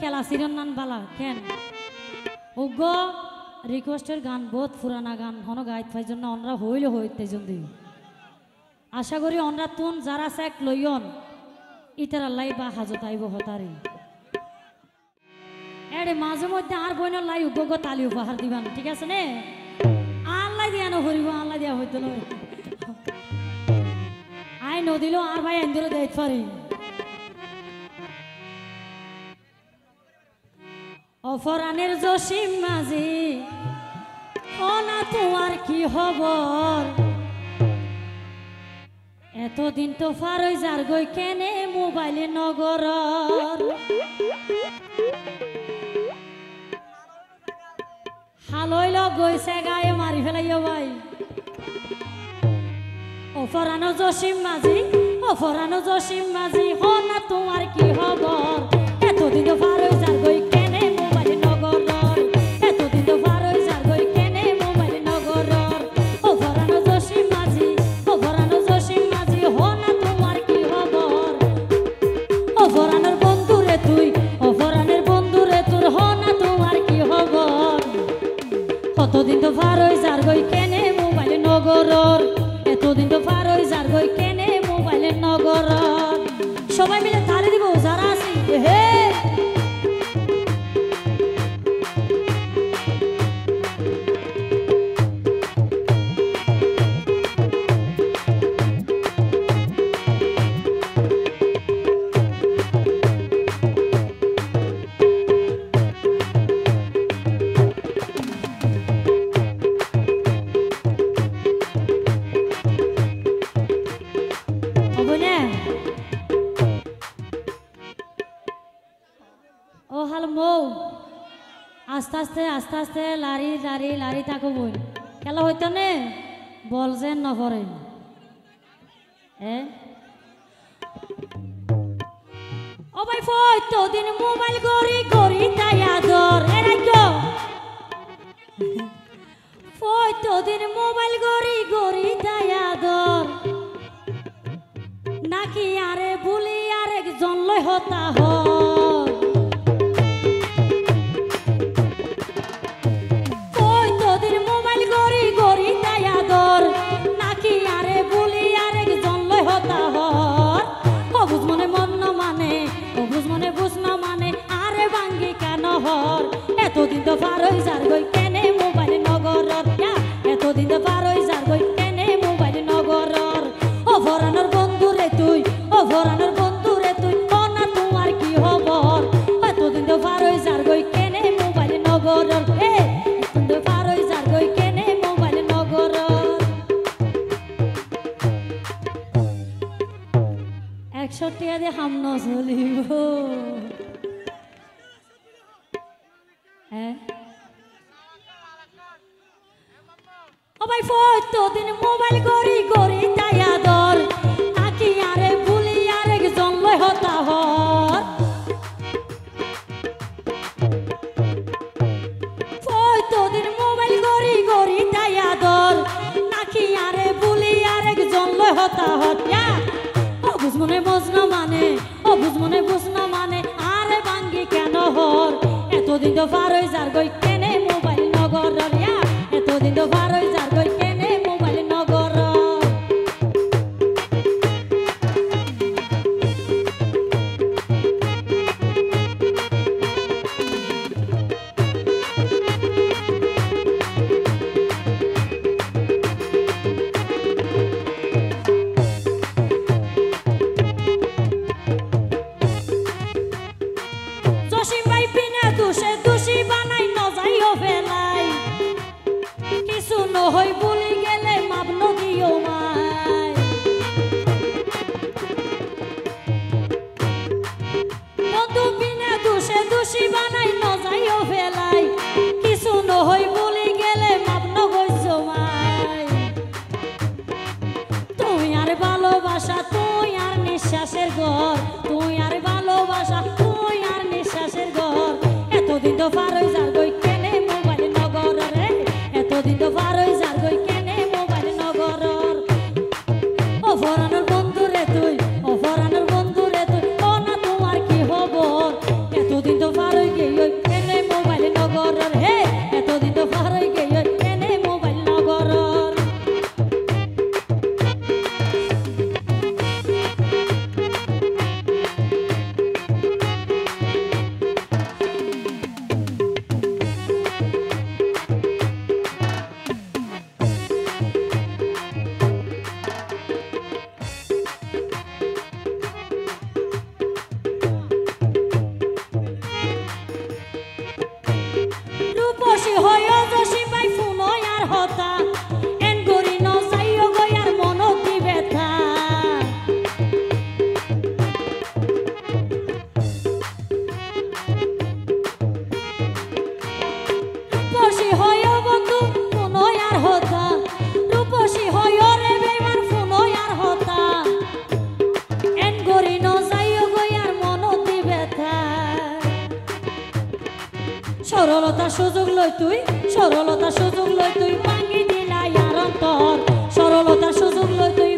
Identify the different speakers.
Speaker 1: খেলা রিকোয়েস্টের গান বহুত পুরানা গান, হন গাইত ফাই জন্য অনরা হইলে হইতে যদি আশা করি অনরা তুন যারা চেক লইয়ন, ইতার আল্লাই বা হাজত আইব হতারি। এড়ে, মাঝে মধ্যে আর বইনের লাই উগ্র তালি উপহার দিবান, ঠিক আছে নে? আল্লাহ দিয়া নহরিব, আল্লাহ দিয়া হইতে আই নদিল আর ভাই এন্দুরে দেখ পারি অফরানের জসিম মাঝি অনা তোমার কি খবর এতদিন তো ফারই যার গই কেনে মোবাইলে নগর হালইল গৈছে গায়ে মারি ফেলাইও ভাই অফরানো জসিম মাঝি ও ফরানো জসিম মাঝি হনা তোমার কি খবর? নগরর সবাই মিলে আস্তে আস্তে আস্তে আস্তে লারি লারি লারি তাকো বই। খেলা হইতো নে? বল যেন নভরে ফই দিন মোবাইল গরি গরি তাই আদর। এ রাখো ফই দিন মোবাইল গরি গরি তাই আদর। নাকি আরে বলি আরেকজন লই হতা হয় কেন হর এতদিন তো পার হই যার গই কেনে মোবাইল নগরর। এতদিন তো পার হই যার গই কেনে মোবাইল নগরর। ও ভরানোর বন্ধু রে তুই, ও ভরানোর বন্ধু রে তুই, ও না কি খবর? এতদিন তো পার হই যার কেনে মোবাইল নগরর। এ এতদিন তো পার কেনে মোবাইল নগরর। একশো টিয়া দিয়ে হামন চলিব হ্যাঁ ও দিন মোবাইল গরি গরি তাই আদর নাকি আরে ভুলি নাকি আরে হতা হর ইয়া অবুজ মনে বুঝ এতদিন তো পার হই যার গই কেনে মোবাইল নগর এতদিন তো পার হই নহই বলি গেলে মাপ নদিও মাই বন্ধু বিনা দোষে দোষী বানাই নজাইও কিছু নহই বলি গেলে মাপ নগৈছ মাই তুই আর ভালোবাসা, তুই আর নিঃশ্বাসের ঘর। তুই আর ভালোবাসা, তুই আর নিঃশ্বাসের ঘর। এতদিন তো পার হই যার কেনে মোবাইল নগর রে। এতদিন তো পার সরলতা সুযোগ লই তুই, সরলতা সুযোগ লই তুই ভাঙি দিলাই আর অন্তর। সরলতা সুযোগ লই তুই